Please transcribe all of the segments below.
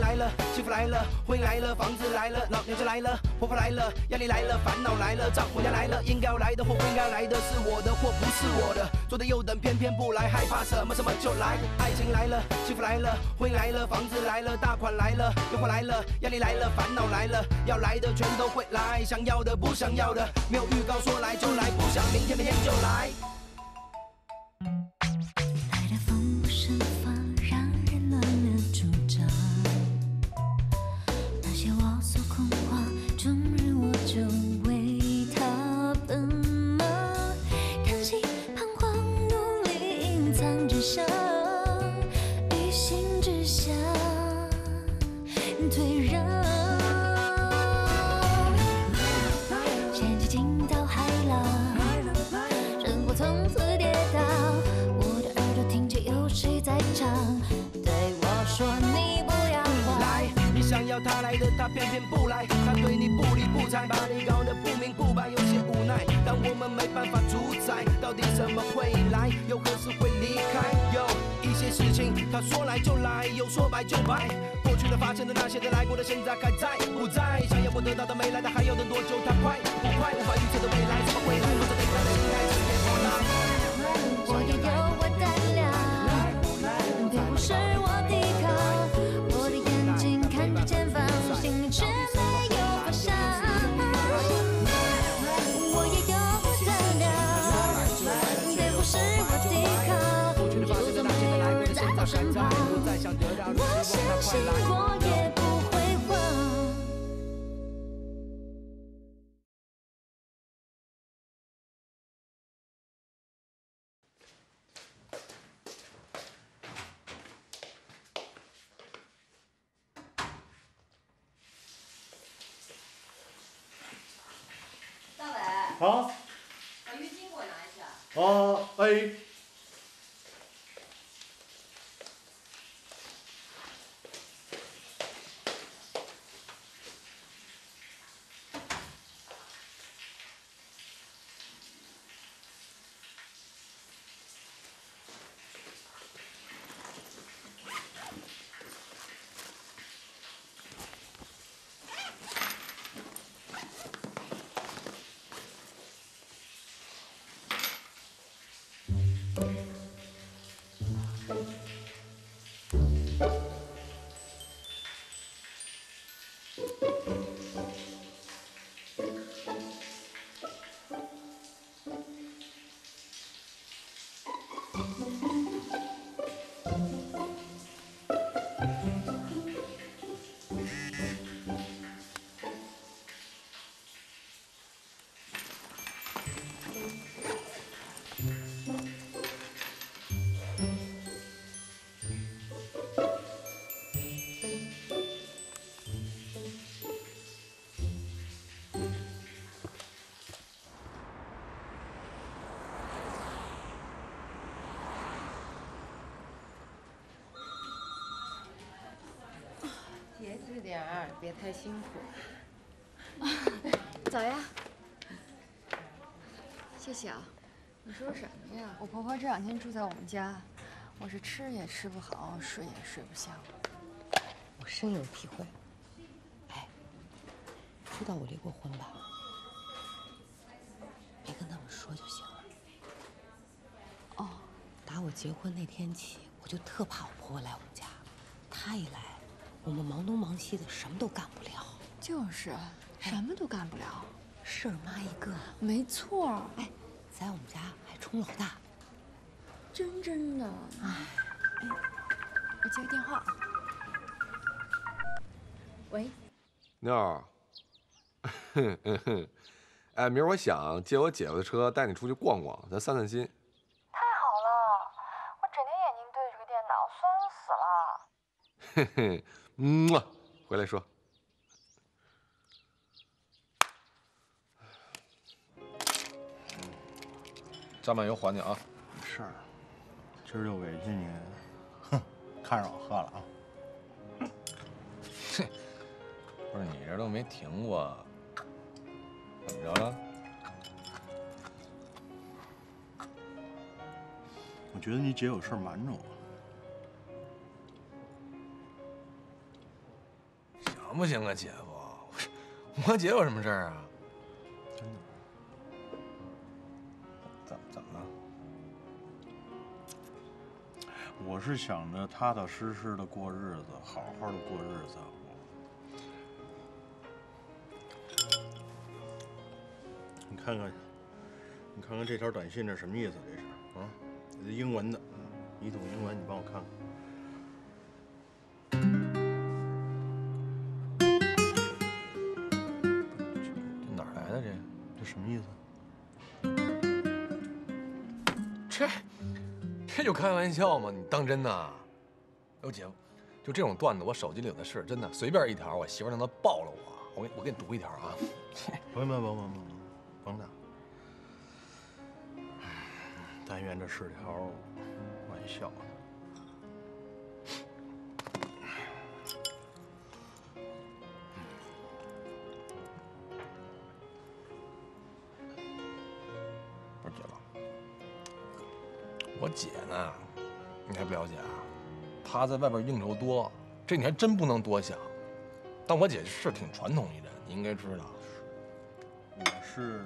来了，幸福来了，婚姻来了，房子来了，老娘就来了，婆婆来了，压力来了，烦恼来了，丈母娘来了，应该要来的或不应该来的是我的或不是我的，左等右等偏偏不来，害怕什么什么就来，爱情来了，幸福来了，婚姻来了，房子来了，大款来了，诱惑来了，压力来了，烦恼来了，要来的全都会来，想要的不想要的，没有预告说来就来，不想明天明天就。来他，偏偏不来，他对你不理不睬，把你搞得不明不白，有些无奈。但我们没办法主宰，到底什么会来，又何时会离开？有一些事情，他说来就来，有说白就白。过去的、发生的、那些的、来过的，现在还在不在？想要我得到的没来的，还要等多久？它快不快？无法预测的未来 点儿，别太辛苦。早呀。谢谢啊。你说什么呀？我婆婆这两天住在我们家，我是吃也吃不好，睡也睡不香。我深有体会。哎，知道我离过婚吧？别跟他们说就行了。哦，打我结婚那天起，我就特怕我婆婆来我们家。她一来，我们忙东忙西的，什么都干不了。就是，什么都干不了。事儿妈一个，没错，哎，在我们家还充老大。真真的。哎，我接个电话。喂，妞儿，哼哼哼，哎，明儿我想借我姐夫的车带你出去逛逛，咱散散心。太好了，我整天眼睛对着个电脑，酸死了。嘿嘿，嗯么，回来说。加满油还你啊！没事儿，今儿就委屈你，哼，看着我喝了啊。不是你这都没停过，怎么着了？我觉得你姐有事儿瞒着我。不行啊，姐夫？我姐有什么事儿啊？真的？怎怎么了？我是想着踏踏实实的过日子，好好的过日子。我，你看看，你看看这条短信这什么意思？这是啊，这英文的，你懂英文，你帮我看看。这？什么意思？这这就开玩笑吗？你当真呐？哎，我姐夫，就这种段子，我手机里有的是，真的，随便一条，我媳妇儿让她爆了我。我给我给你读一条啊。甭甭甭甭甭甭打！但愿这是条玩笑。姐呢，你还不了解啊？她在外边应酬多，这你还真不能多想。但我姐是挺传统一人，你应该知道。我是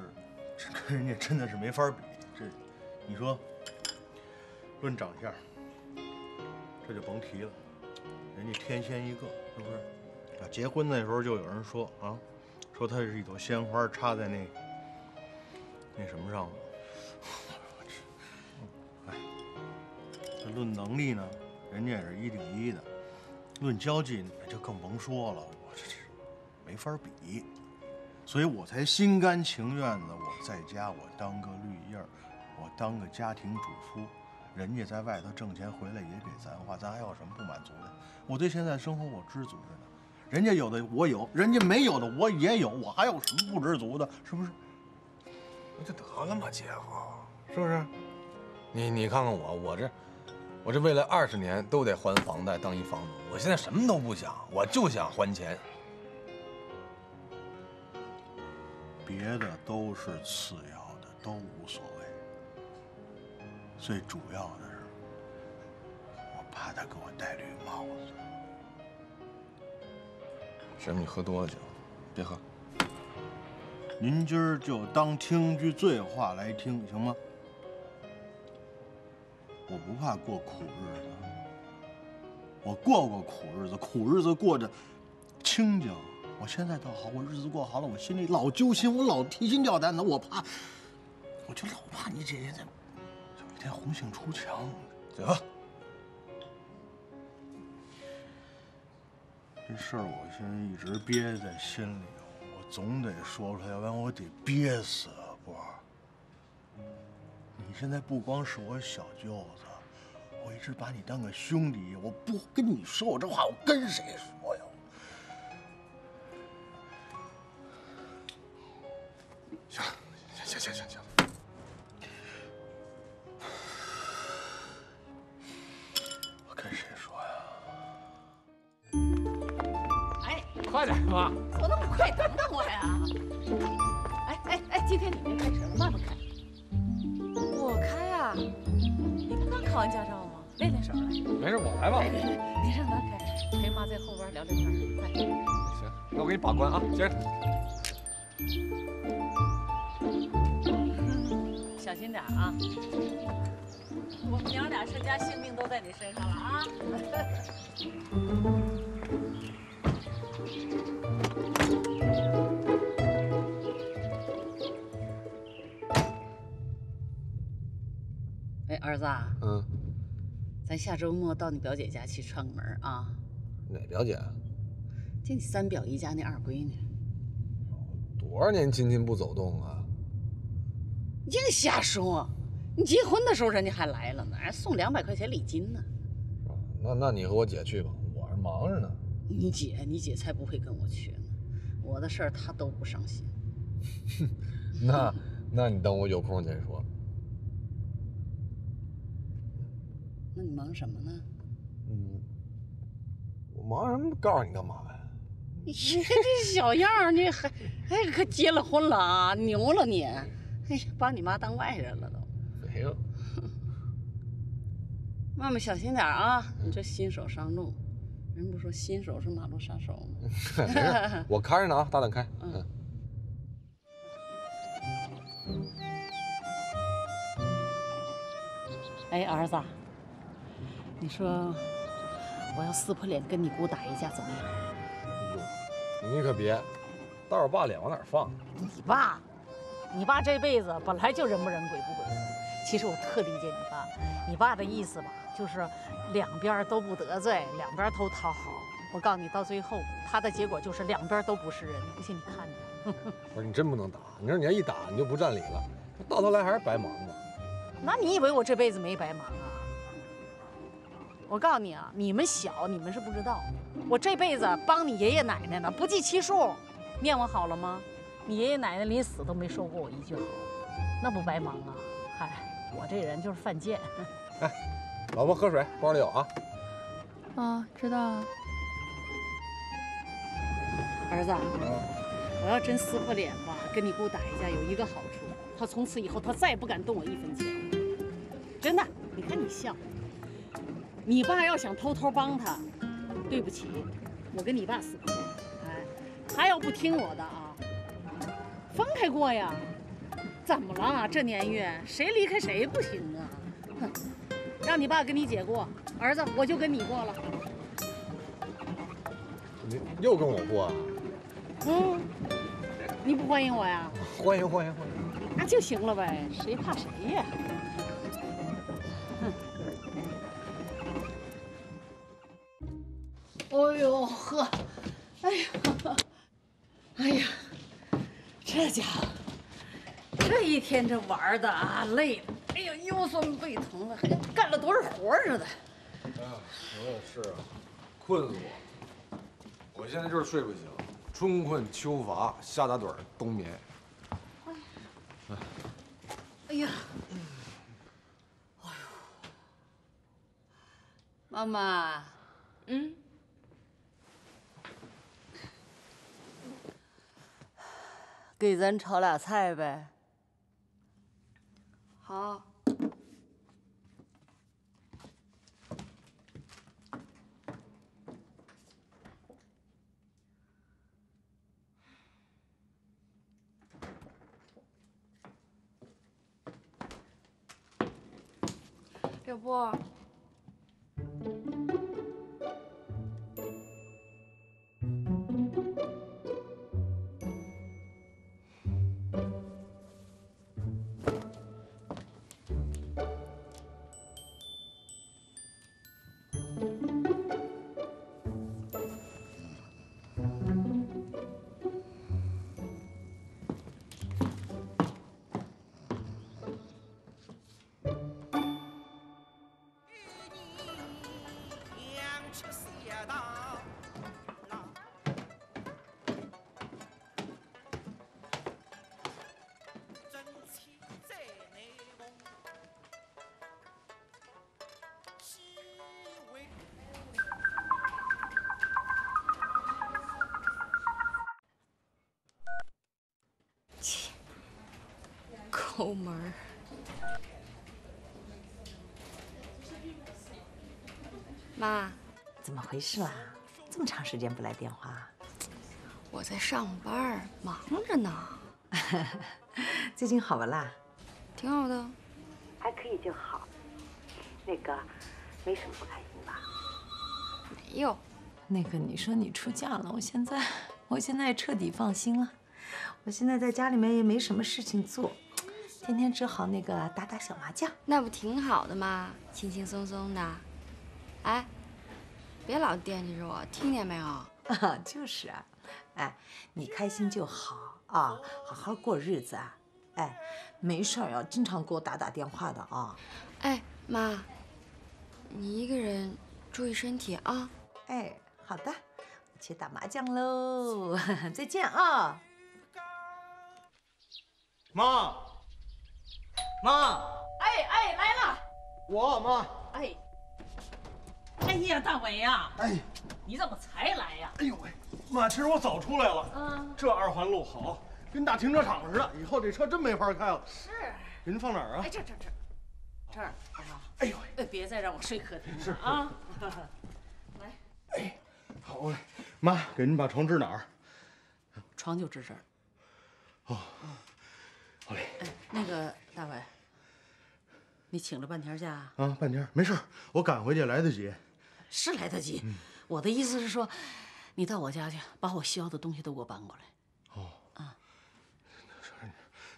跟人家真的是没法比。这，你说，论长相，这就甭提了，人家天仙一个，是不是？啊，结婚那时候就有人说啊，说她是一朵鲜花插在那那什么上了。论能力呢，人家也是一顶一的；论交际，那就更甭说了。我这是没法比。所以我才心甘情愿的，我在家我当个绿叶儿，我当个家庭主妇，人家在外头挣钱回来也给咱花，咱还有什么不满足的？我对现在生活我知足着呢，人家有的我有，人家没有的我也有，我还有什么不知足的？是不是？那就得了嘛，姐夫，是不是？你你看看我，我这我这未来二十年都得还房贷当一房奴，我现在什么都不想，我就想还钱。别的都是次要的，都无所谓。最主要的是，我怕他给我戴绿帽子。姐夫，你喝多了酒，别喝。您今儿就当听句醉话来听，行吗？我不怕过苦日子，我过过苦日子，苦日子过着清静。我现在倒好，我日子过好了，我心里老揪心，我老提心吊胆的，我怕，我就老怕你姐姐在有一天红杏出墙。得，这事儿我现在一直憋在心里，我总得说出来，要不然我得憋死啊！波儿，现在不光是我小舅子，我一直把你当个兄弟，我不跟你说我这话，我跟谁说呀？行行行行行行，我跟谁说呀？哎，快点妈！走那么快，等等我呀！哎哎哎，今天你没开车，妈你不刚考驾照吗？练练手来。没事，我来吧。哎，你让他开，陪妈在后边聊聊天。快，行，那我给你把关啊，接着。小心点啊！我们娘俩身家性命都在你身上了啊！哎，儿子下周末到你表姐家去串个门啊！哪表姐？就你三表姨家那二闺女。多少年亲戚不走动啊？你净瞎说！你结婚的时候人家还来了呢，还送两百块钱礼金呢。那那你和我姐去吧，我是忙着呢。你姐，你姐才不会跟我去呢。我的事儿她都不上心。那那你等我有空再说。那你忙什么呢？嗯，我忙什么？告诉你干嘛呀？你看这小样儿，你还还可结了婚了啊？牛了你！哎呀，把你妈当外人了都。没有。妈妈小心点儿啊！你这新手上路，人不说新手是马路杀手吗？我看着呢啊，大胆开。嗯嗯。哎，儿子，你说我要撕破脸跟你姑打一架怎么样？哎呦，你可别，到时候爸脸往哪放？你爸，你爸这辈子本来就人不人鬼不鬼的。其实我特理解你爸，你爸的意思吧，就是两边都不得罪，两边都讨好。我告诉你，到最后他的结果就是两边都不是人。不信你看着。不是你真不能打，你说你要一打你就不占理了，到头来还是白忙活。那你以为我这辈子没白忙啊？我告诉你啊，你们小，你们是不知道，我这辈子帮你爷爷奶奶呢，不计其数。念我好了吗？你爷爷奶奶临死都没说过我一句好，那不白忙啊？嗨，我这人就是犯贱。哎，老婆喝水，包里有啊。啊，知道啊。儿子，我要真撕破脸吧，跟你姑打一架，有一个好处，她从此以后她再也不敢动我一分钱。真的，你看你笑。你爸要想偷偷帮他，对不起，我跟你爸撕破脸。哎，他要不听我的啊，分开过呀。怎么了？这年月谁离开谁不行啊？哼，让你爸跟你姐过，儿子我就跟你过了。你又跟我过啊？嗯，你不欢迎我呀？欢迎欢迎欢迎！那就行了呗，谁怕谁呀？哎呦呵，哎呀，哎呀，这家伙这一天这玩的啊，累的，哎呀腰酸背疼的，还跟干了多少活似的。哎呀，我也是啊，困死我了！我现在就是睡不醒，春困秋乏，夏打盹，冬眠。哎呀，哎呦，妈妈，嗯，给咱炒俩菜呗。好。六波，抠门儿。妈，怎么回事啦？这么长时间不来电话？我在上班，忙着呢。最近好不啦？挺好的。还可以就好。那个，没什么不开心吧？没有。那个，你说你出嫁了，我现在，我现在彻底放心了。我现在在家里面也没什么事情做，天天只好那个打打小麻将。那不挺好的吗？轻轻松松的。哎，别老惦记着我，听见没有？啊，就是啊。哎，你开心就好啊，好好过日子啊。哎，没事儿要经常给我打打电话的啊。哎，妈，你一个人注意身体啊。哎，好的，去打麻将喽，再见啊。妈，妈，哎哎，来了！我妈，哎，哎呀，大伟呀，哎，你怎么才来呀？哎呦喂，妈，其实我早出来了。嗯，这二环路好，跟大停车场似的，以后这车真没法开了。是。给您放哪儿啊哎，？这这这，这儿，好不好？哎呦喂，哎，别再让我睡客厅了啊！来，哎，好，嘞。妈，给您把床支哪儿？床就支这儿。哦，好嘞。哎，那个大伟，你请了半天假？啊，半天没事，我赶回去来得及。是来得及。我的意思是说，你到我家去，把我需要的东西都给我搬过来。哦，啊，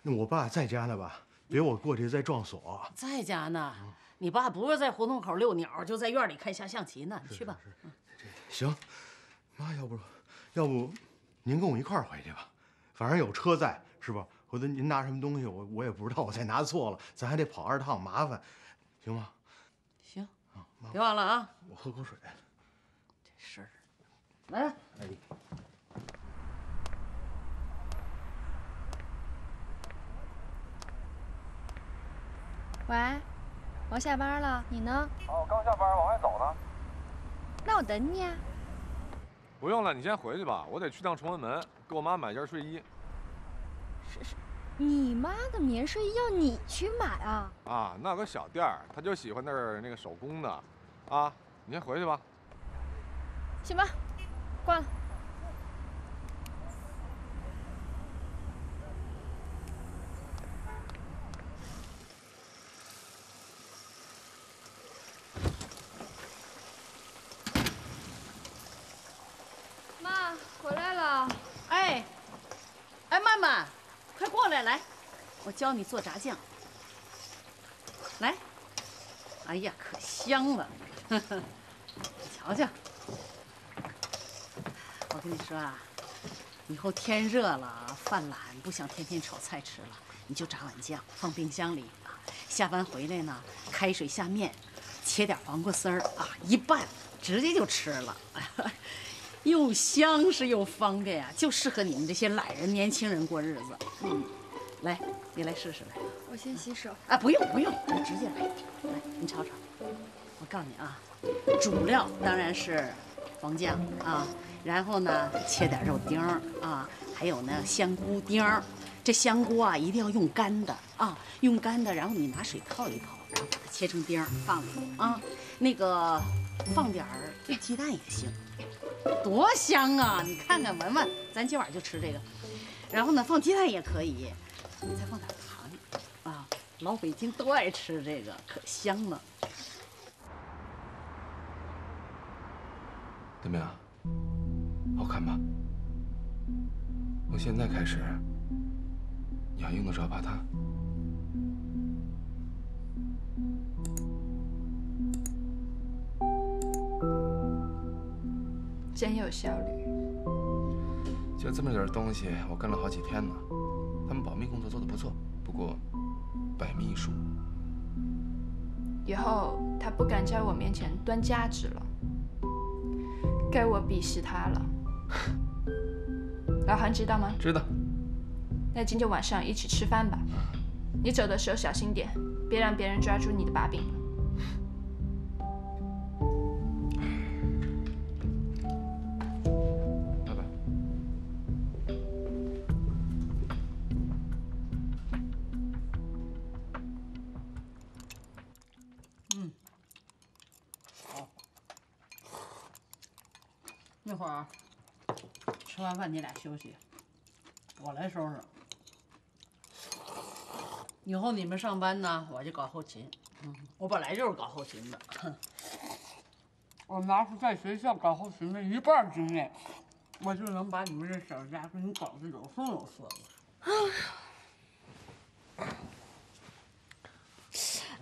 那我爸在家呢吧？别我过去再撞锁。在家呢。你爸不是在胡同口遛鸟，就在院里看下象棋呢。你去吧。行，妈，要不，要不，您跟我一块儿回去吧。反正有车在，是吧？回头您拿什么东西，我我也不知道，我再拿错了，咱还得跑二趟，麻烦，行吗？行。啊，别忘了啊。我喝口水。这事儿，来。哎。喂。我下班了，你呢？哦，我刚下班，往外走呢。那我等你啊。不用了，你先回去吧，我得去趟崇文门，给我妈买件睡衣。是是，你妈的棉睡衣要你去买啊？啊，那个小店儿，他就喜欢那儿那个手工的，啊，你先回去吧。行吧，挂了。我教你做炸酱，来，哎呀，可香了！你 瞧瞧，我跟你说啊，以后天热了，犯懒，不想天天炒菜吃了，你就炸碗酱，放冰箱里啊。下班回来呢，开水下面，切点黄瓜丝儿啊，一拌，直接就吃了，又香是又方便呀，就适合你们这些懒人年轻人过日子。嗯。来，你来试试来。我先洗手啊，不用不用，你直接来。来，你尝尝。我告诉你啊，主料当然是黄酱啊，然后呢切点肉丁儿啊，还有呢香菇丁儿。这香菇啊一定要用干的啊，用干的，然后你拿水泡一泡，然后把它切成丁儿放里头啊。那个放点儿鸡蛋也行，多香啊！你看看闻闻，咱今晚就吃这个。然后呢放鸡蛋也可以。你再放点糖啊！老北京都爱吃这个，可香了。怎么样？好看吧？从现在开始，你还用得着把它真有效率。就这么点东西，我跟了好几天呢。他们保密工作做得不错，不过百密一疏。以后他不敢在我面前端架子了，该我鄙视他了。老韩知道吗？知道。那今天晚上一起吃饭吧。你走的时候小心点，别让别人抓住你的把柄。饭，你俩休息，我来收拾。以后你们上班呢，我就搞后勤。嗯，我本来就是搞后勤的。我拿出在学校搞后勤的一半经验，我就能把你们这小家给你搞得有声有色的。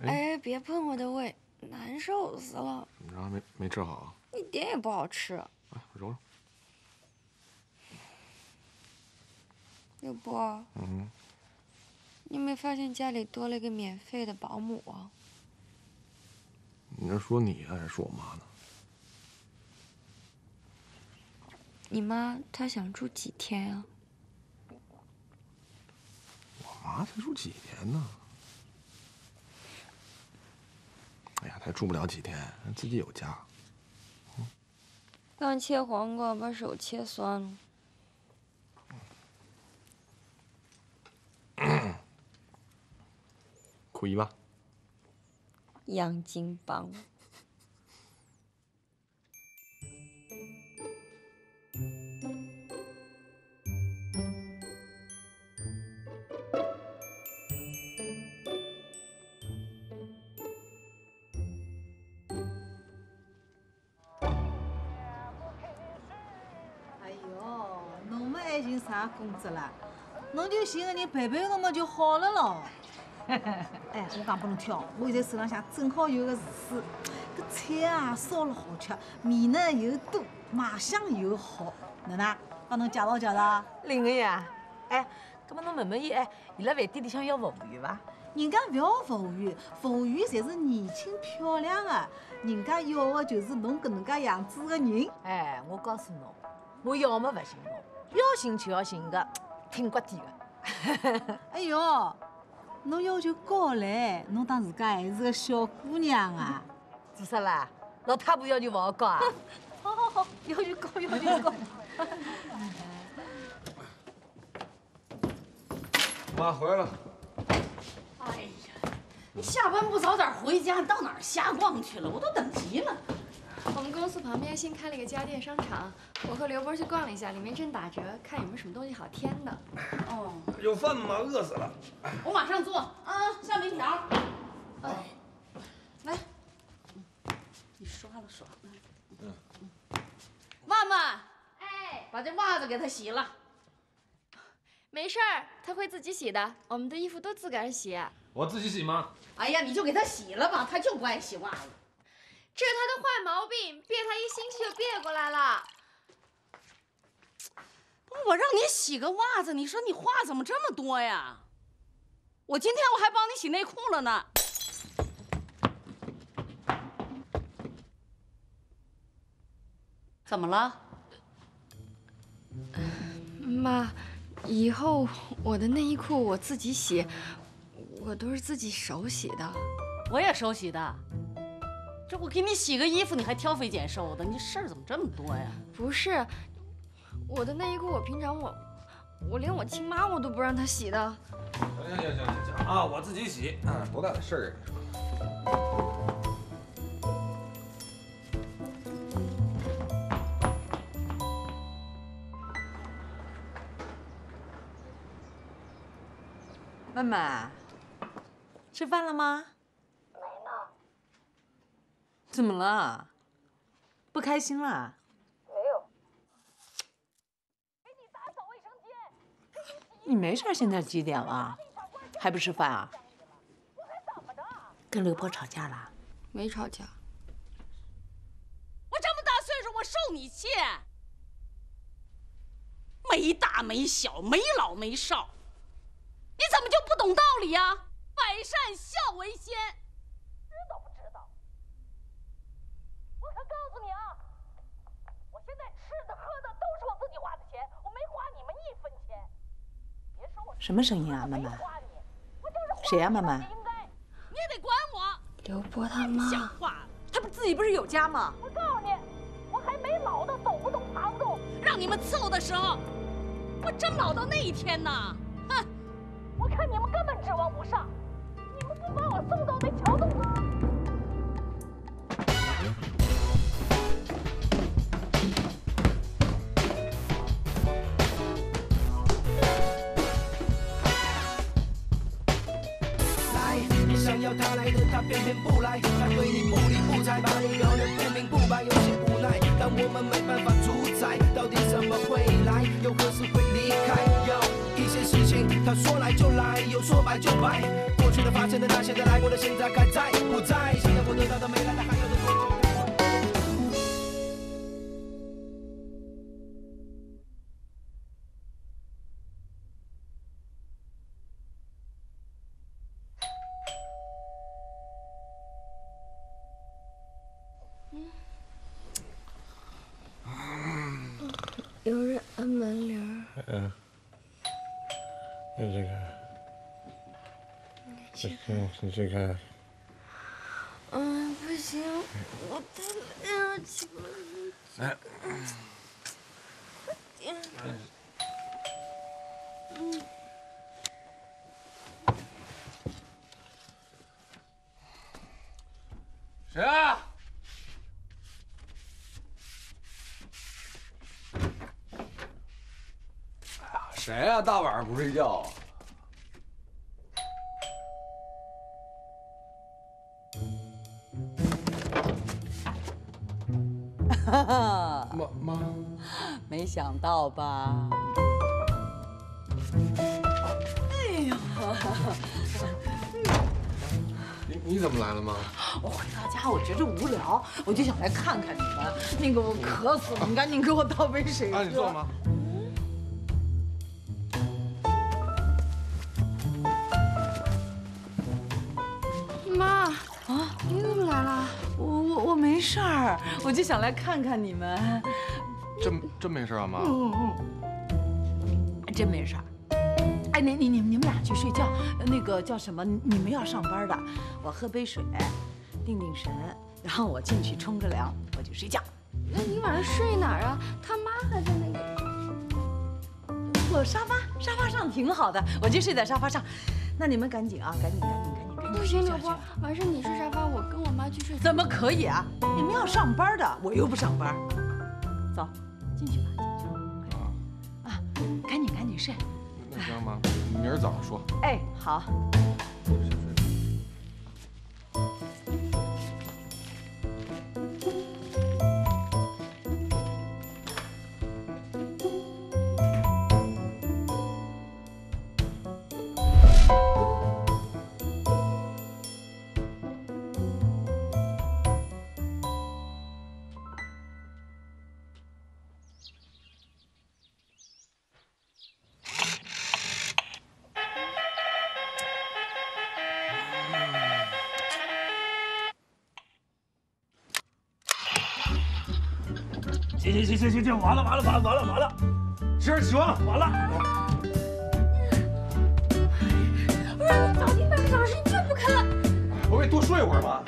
哎，别碰我的胃，难受死了。怎么着，没没吃好？一点也不好吃。来，我揉揉。六波，嗯，你没发现家里多了一个免费的保姆啊？你这说你还是说我妈呢？你妈她想住几天呀？我妈才住几天呢？哎呀，她住不了几天，自己有家。刚切黄瓜，把手切酸了。可以吧？杨金帮。哎呦，侬们还寻啥工作啦？侬就寻个人陪陪我们就好了咯。哎，我讲拨侬听哦，我现在手浪向正好有个厨师，搿菜啊烧了好吃，面呢又多，卖相又好，哪能？帮侬介绍介绍。灵个呀，哎，葛么侬问问伊，哎，伊拉饭店里向要服务员伐？人家勿要服务员，服务员侪是年轻漂亮的，人家要的就是侬搿能介样子的人。哎，我告诉侬，我要么勿寻侬，要寻就要寻个挺骨点的。哎哟，侬要求高嘞，侬当自家还是个小姑娘啊？做啥啦？老太婆要求勿好高啊？好好好，要求高，要求高。妈回来了。哎呀，你下班不早点回家，你到哪儿瞎逛去了？我都等急了。我们公司旁边新开了一个家电商场，我和刘波去逛了一下，里面正打折，看有没有什么东西好添的。哦，有饭吗？饿死了。我马上做啊，下面条。哎，来，你刷了刷。嗯。万万，哎，把这袜子给他洗了。没事儿，他会自己洗的。我们的衣服都自个儿洗。我自己洗吗？哎呀，你就给他洗了吧，他就不爱洗袜子。这是他的坏毛病，别他一星期就别过来了。我让你洗个袜子，你说你话怎么这么多呀？我今天我还帮你洗内裤了呢。怎么了？妈，以后我的内衣裤我自己洗，我都是自己手洗的。我也手洗的。这我给你洗个衣服，你还挑肥拣瘦的，你事儿怎么这么多呀？不是，我的内衣裤我平常我，我连我亲妈我都不让她洗的。行行行行行行啊，我自己洗，啊，多大的事儿啊！你说。曼曼，吃饭了吗？怎么了？不开心了？没有。给你打扫卫生间。你没事，现在几点了？还不吃饭啊？跟刘波吵架了？没吵架。我这么大岁数，我受你气？没大没小，没老没少。你怎么就不懂道理呀？百善孝为先，知道不知道？我可告诉你啊，我现在吃的喝的都是我自己花的钱，我没花你们一分钱。别说我什么声音啊，曼曼？谁呀，曼曼？你也得管我。刘波他妈。像话，他不自己不是有家吗？我告诉你，我还没老到走不动爬不动，让你们伺候的时候，我真老到那一天呢。哼我看你们根本指望不上，你们不把我送到那桥洞你看，你这个，嗯，不行，我太累了，起不来。哎，嗯。谁啊？谁呀、大晚上不睡觉？哈没想到吧？哎呦，你你怎么来了吗？我回到家，我觉着无聊，我就想来看看你们。那个我渴死了，你赶紧给我倒杯水喝。啊，你坐吗？妈，啊，你怎么来了？我我我没事儿，我就想来看看你们。真真没事啊，妈。嗯嗯，真没事儿。哎，你你你们你们俩去睡觉，那个叫什么？你们要上班的，我喝杯水，定定神，然后我进去冲个凉，我就睡觉。那你晚上睡哪儿啊？他妈还在那个。我沙发沙发上挺好的，我就睡在沙发上。那你们赶紧啊，赶紧赶紧赶紧赶紧不行，刘波，晚上你睡沙发，我跟我妈去睡。怎么可以啊？你们要上班的，我又不上班。走，进去吧，进去吧。啊，赶紧赶紧睡。那行妈，明儿早上说。哎，好。行行行完了完了完了完了完了，今儿起床完了。不是你早进半个小时，你就不肯？我给你多睡一会儿嘛。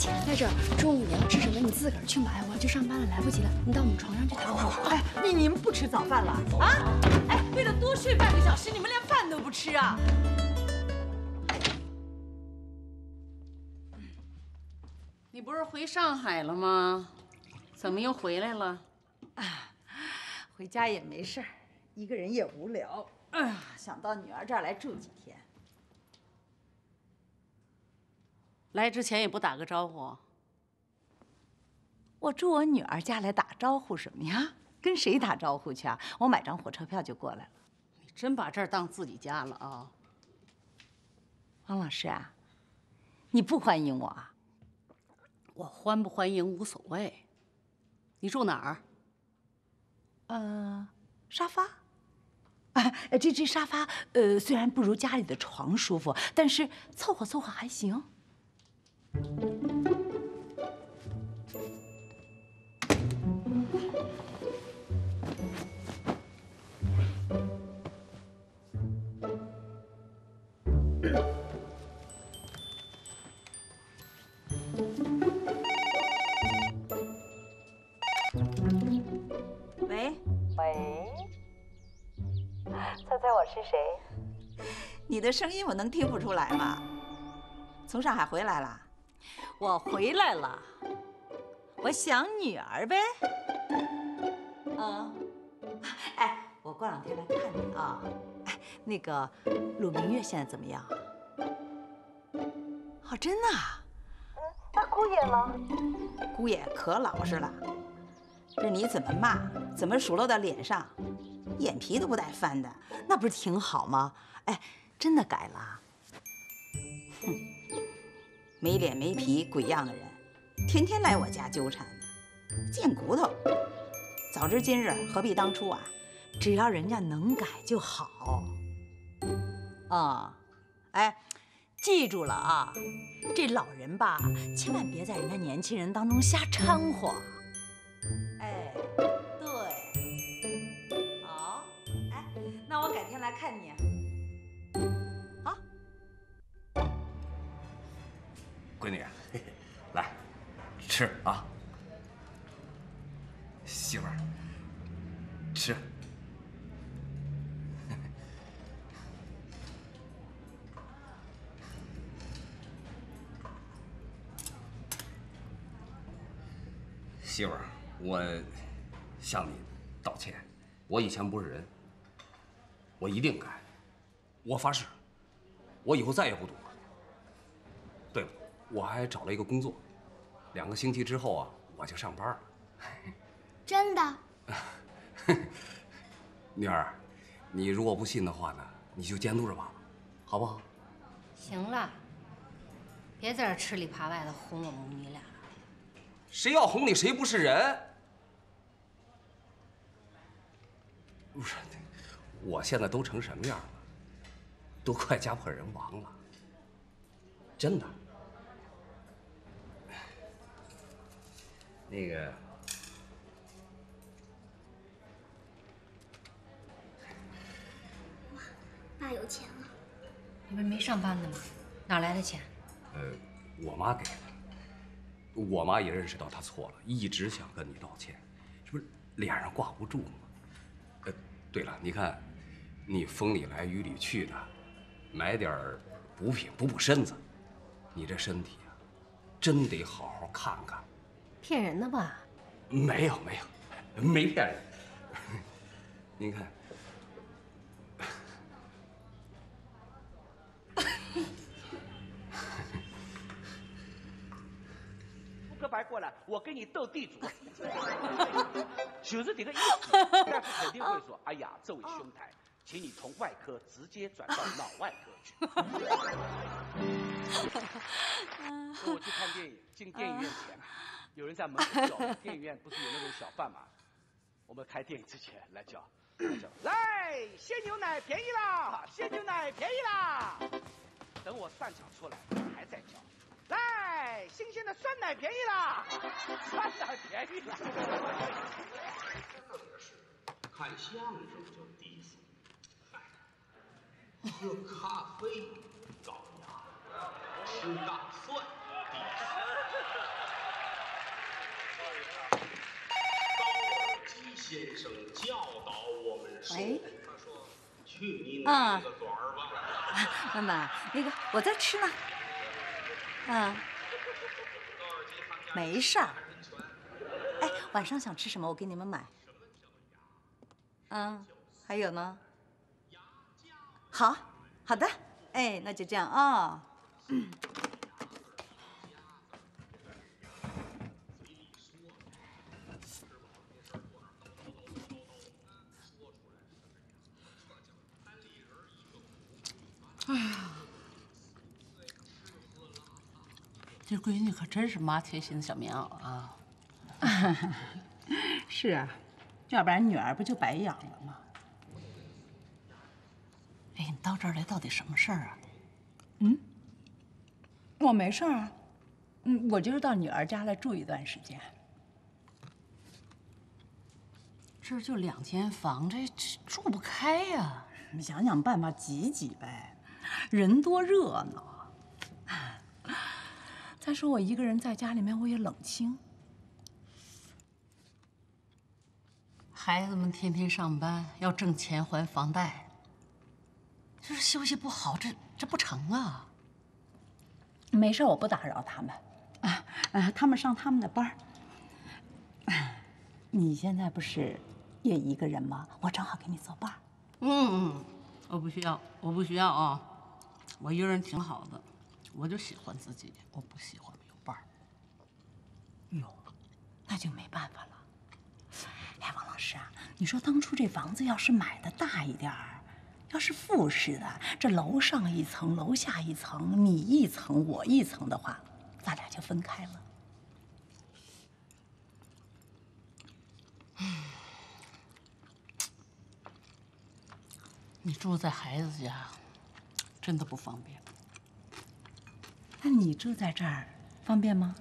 钱在这儿，中午你要吃什么你自个儿去买，我要去上班了，来不及了，你到我们床上去躺会儿。哎，你你们不吃早饭了啊？哎，为了多睡半个小时，你们连饭都不吃啊？你不是回上海了吗？怎么又回来了？啊回家也没事儿，一个人也无聊，哎呀，想到女儿这儿来住几天。来之前也不打个招呼。我住我女儿家来打招呼什么呀？跟谁打招呼去啊？我买张火车票就过来了。你真把这儿当自己家了啊？王老师啊，你不欢迎我啊？我欢不欢迎无所谓。你住哪儿？呃，沙发。啊，这这沙发，呃，虽然不如家里的床舒服，但是凑合凑合还行。喂，喂，猜猜我是谁？你的声音我能听不出来吗？从上海回来了？我回来了，我想女儿呗。啊，哎，我过两天来看你啊。哎，那个鲁明月现在怎么样？哦，真的啊？那姑爷呢？姑爷可老实了，这你怎么骂，怎么数落到脸上，眼皮都不带翻的，那不是挺好吗？哎，真的改了。哼，没脸没皮鬼样的人，天天来我家纠缠呢，贱骨头。早知今日，何必当初啊？只要人家能改就好。啊，哎，记住了啊，这老人吧，千万别在人家年轻人当中瞎掺和。哎，对，好，哎，那我改天来看你。吃啊，媳妇儿，吃。媳妇儿，我向你道歉，我以前不是人，我一定改，我发誓，我以后再也不赌了。对了，我还找了一个工作。两个星期之后啊，我就上班了。真的？女儿，你如果不信的话呢，你就监督着爸爸，好不好？行了，别在这吃里扒外的哄我母女俩了。谁要哄你，谁不是人？不是，我现在都成什么样了？都快家破人亡了，真的。那个，爸有钱了。你不是没上班呢吗？哪来的钱？呃，我妈给的。我妈也认识到她错了，一直想跟你道歉，这不是脸上挂不住吗？呃，对了，你看，你风里来雨里去的，买点儿补品补补身子。你这身体啊，真得好好看看。骗人的吧？没有没有，没骗人。您看，扑克牌过来，我跟你斗地主，就是这个意思。但是肯定会说：“哎呀，这位兄台，请你从外科直接转到脑外科去。”我去看电影，进电影院前，有人在门口叫，电影院不是有那种小贩嘛？我们开电影之前来叫，来叫，来鲜牛奶便宜啦，鲜牛奶便宜啦。等我散场出来，还在叫，来新鲜的酸奶便宜啦，酸奶便宜啦。看相声就低俗，喝咖啡高雅，吃大蒜低俗。高尔基先生教导我们说，喂他说：“去你。妈妈，那个我在吃呢。嗯，没事儿。哎，晚上想吃什么？我给你们买。嗯，还有呢？好，好的。哎，那就这样啊。嗯这闺女可真是妈贴心的小棉袄啊！是啊，要不然女儿不就白养了吗？哎，你到这儿来到底什么事儿啊？嗯，我没事儿啊，嗯，我就是到女儿家来住一段时间。这就两间房，这这住不开呀、你想想办法挤挤呗，人多热闹。再说我一个人在家里面，我也冷清。孩子们天天上班，要挣钱还房贷，就是休息不好，这这不成啊！没事，我不打扰他们。啊，啊，他们上他们的班儿。你现在不是也一个人吗？我正好给你作伴。嗯嗯，我不需要，我不需要啊，我一个人挺好的，我就喜欢自己，我不喜欢没有伴儿。哟，那就没办法了。哎，王老师啊，你说当初这房子要是买的大一点儿，要是复式的，这楼上一层，楼下一层，你一层，我一层的话，咱俩就分开了。你住在孩子家，真的不方便。那你住在这儿方便吗？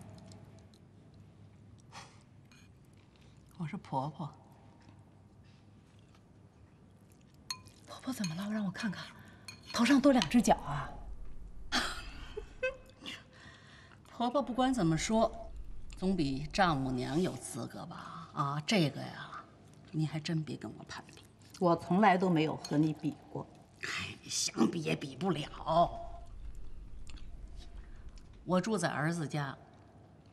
我是婆婆，婆婆怎么了？让我看看，头上多两只脚啊！婆婆不管怎么说，总比丈母娘有资格吧？啊，这个呀，你还真别跟我攀比。我从来都没有和你比过。哎，想比也比不了。我住在儿子家，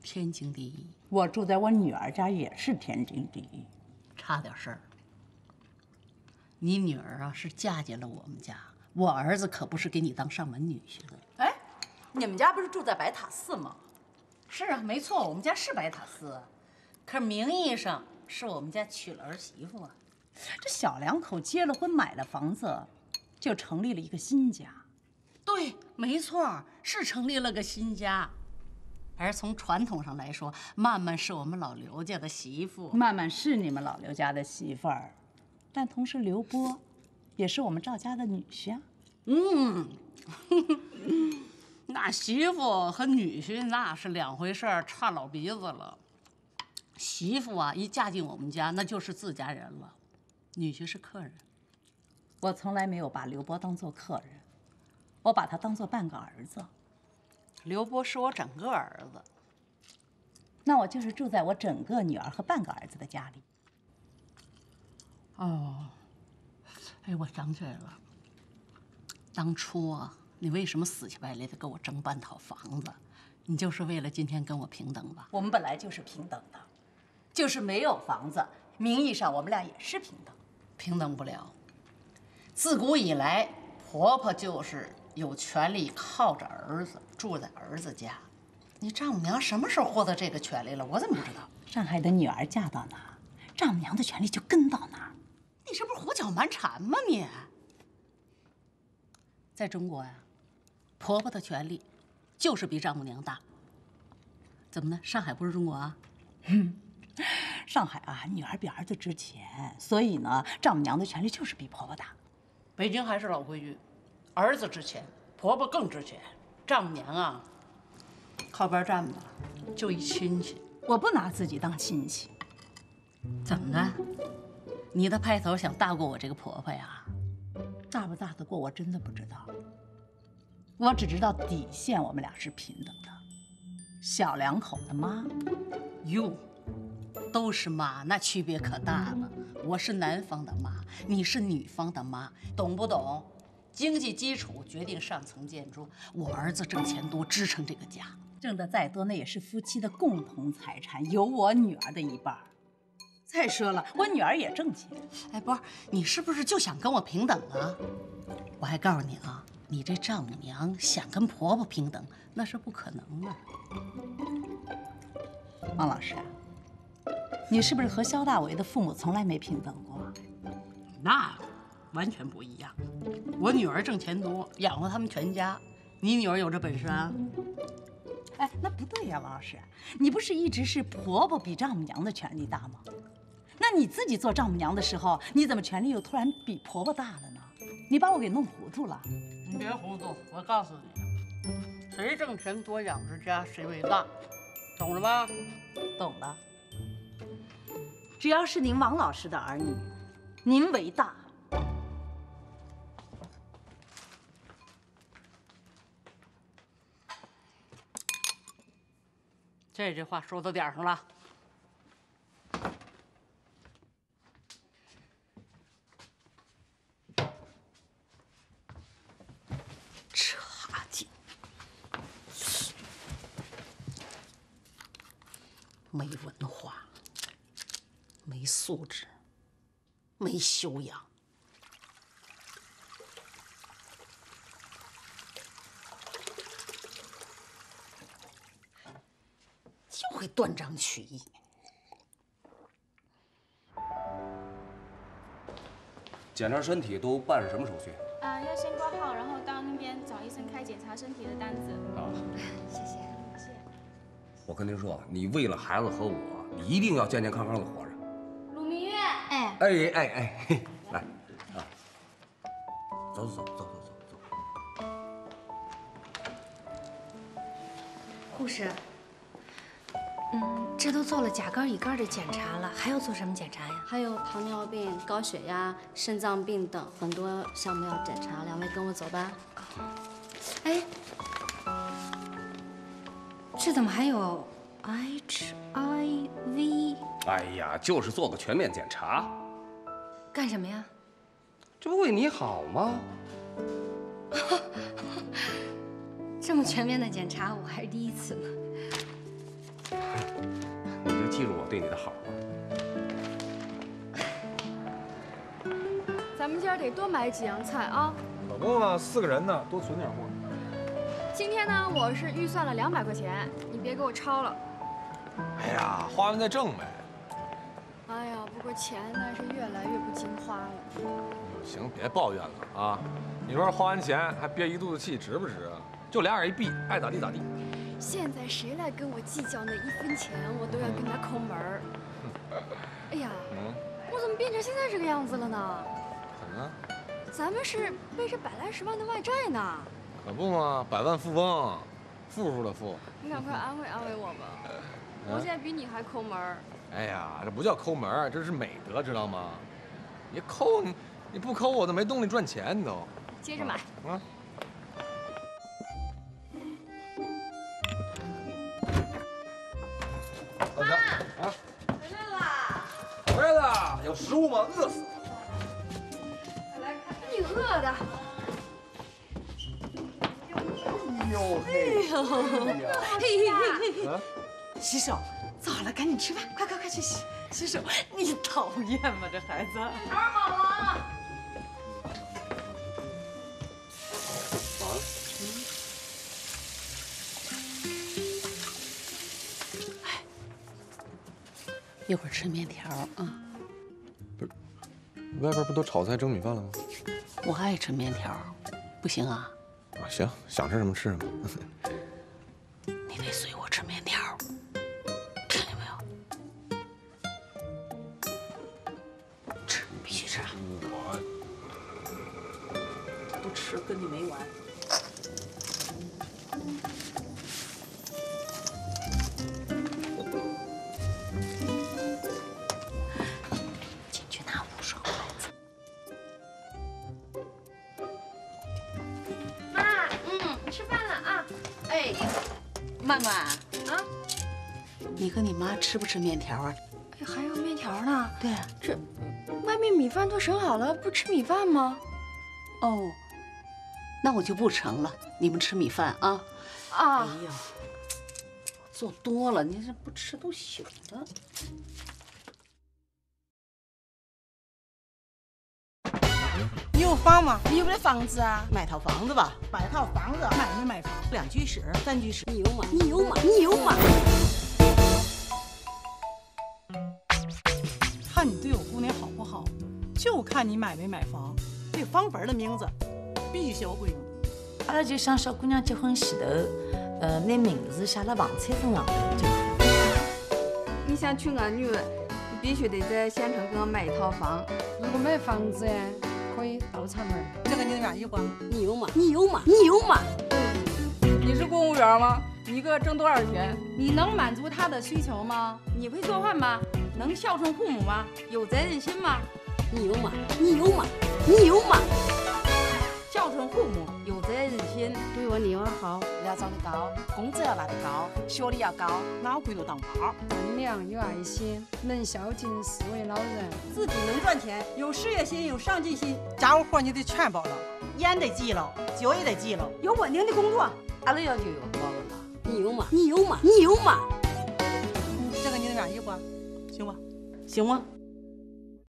天经地义。我住在我女儿家也是天经地义。差点事儿。你女儿啊是嫁进了我们家，我儿子可不是给你当上门女婿的。哎，你们家不是住在白塔寺吗？是啊，没错，我们家是白塔寺，可名义上是我们家娶了儿媳妇啊。这小两口结了婚，买了房子，就成立了一个新家。对，没错，是成立了个新家。而从传统上来说，曼曼是我们老刘家的媳妇。曼曼是你们老刘家的媳妇儿，但同时刘波也是我们赵家的女婿啊。嗯，那媳妇和女婿那是两回事儿，差老鼻子了。媳妇啊，一嫁进我们家，那就是自家人了；女婿是客人。我从来没有把刘波当做客人，我把他当做半个儿子。刘波是我整个儿子，那我就是住在我整个女儿和半个儿子的家里。哦，哎，我想起来了，当初啊，你为什么死乞白赖的跟我争半套房子？你就是为了今天跟我平等吧？我们本来就是平等的，就是没有房子，名义上我们俩也是平等，平等不了。自古以来，婆婆就是有权利靠着儿子住在儿子家。你丈母娘什么时候获得这个权利了？我怎么不知道？上海的女儿嫁到哪，丈母娘的权利就跟到哪儿。你这不是胡搅蛮缠吗？你，在中国呀，婆婆的权利就是比丈母娘大。怎么呢？上海不是中国啊？上海啊，女儿比儿子值钱，所以呢，丈母娘的权利就是比婆婆大。北京还是老规矩，儿子值钱，婆婆更值钱。丈母娘啊，靠边站吧，就一亲戚。我不拿自己当亲戚。怎么的？你的派头想大过我这个婆婆呀？大不大得过我真的不知道。我只知道底线，我们俩是平等的。小两口的妈，哟，都是妈，那区别可大了。我是男方的妈，你是女方的妈，懂不懂？经济基础决定上层建筑。我儿子挣钱多，支撑这个家。挣得再多，那也是夫妻的共同财产，有我女儿的一半。再说了，我女儿也挣钱。哎，不是，你是不是就想跟我平等啊？我还告诉你啊，你这丈母娘想跟婆婆平等，那是不可能的。王老师，你是不是和肖大为的父母从来没平等过？那完全不一样。我女儿挣钱多，养活他们全家。你女儿有这本事啊？哎，那不对呀，王老师，你不是一直是婆婆比丈母娘的权力大吗？那你自己做丈母娘的时候，你怎么权力又突然比婆婆大了呢？你把我给弄糊涂了。你别糊涂，我告诉你，谁挣钱多养着家，谁为大，懂了吗？懂了。只要是您王老师的儿女，您为大。这句话说到点上了。差劲，没文化，没素质，没修养。就会断章取义。检查身体都办什么手续？啊，要先挂号，然后到那边找医生开检查身体的单子。啊，谢谢，谢谢。我跟您说，你为了孩子和我，你一定要健健康康的活着。鲁明月，哎，哎哎哎，嘿来啊，走走走走走走走。护士，嗯，这都做了甲肝乙肝的检查了，还要做什么检查呀？还有糖尿病、高血压、肾脏病等很多项目要检查，两位跟我走吧。哎，这怎么还有 HIV？哎呀，就是做个全面检查，干什么呀？这不为你好吗？这么全面的检查，我还是第一次呢。你就记住我对你的好吧。咱们今儿得多买几样菜啊！可不嘛，四个人呢，多存点货。今天呢，我是预算了两百块钱，你别给我超了。哎呀，花完再挣呗。哎呀，不过钱呢是越来越不经花了。行，别抱怨了啊！你说花完钱还憋一肚子气，值不值啊？就俩眼一闭，爱咋地咋地。现在谁来跟我计较那一分钱，我都要跟他抠门儿。哎呀，嗯，我怎么变成现在这个样子了呢？怎么了？咱们是背着百来十万的外债呢。可不嘛，百万富翁，富富的富。你赶快安慰安慰我吧，我嗯现在比你还抠门儿。哎呀，这不叫抠门儿，这是美德，知道吗？你抠你，你不抠我都没动力赚钱你都。接着买。啊。回来了，有食物吗？饿死了。你饿的。哎呦嘿嘿嘿嘿嘿啊洗手，早了，赶紧吃饭，快快快去洗洗手。你讨厌吗，这孩子？汤好了。一会儿吃面条啊，不是外边不都炒菜蒸米饭了吗？我爱吃面条，不行啊？啊，行，想吃什么吃什么。对啊，这外面米饭都盛好了，不吃米饭吗？哦，那我就不盛了，你们吃米饭啊。啊哎呀，做多了，你这不吃都朽了。你有房吗？你有没得房子啊？买套房子吧，买套房子，买没买房？两居室、三居室。你有吗？你有吗？你有吗？看你对我姑娘好不好，就看你买没买房。这房本的名字必须要归我。阿拉就想小姑娘结婚前头，呃，拿名字写辣房产证上头就。你想娶俺女，你必须得在县城给我买一套房。如果买房子呀，可以倒插门。这个你那愿意不？你有吗？你有吗？你有吗？你是公务员吗？一个挣多少钱？你能满足他的需求吗？你会做饭吗？能孝顺父母吗？有责任心吗？你有吗？你有吗？你有吗？孝顺父母，有责任心，对我女儿好，要长得高，工资要拿得高，学历要高，哪回头当宝。善良有爱心，能孝敬四位老人，自己能赚钱，有事业心，有上进心，家务活你得全包了，烟得戒了，酒也得戒了，有稳定的工作。俺们要就有高了。你有吗？你有吗？你有吗？这个你能愿意不？行吧？行吗？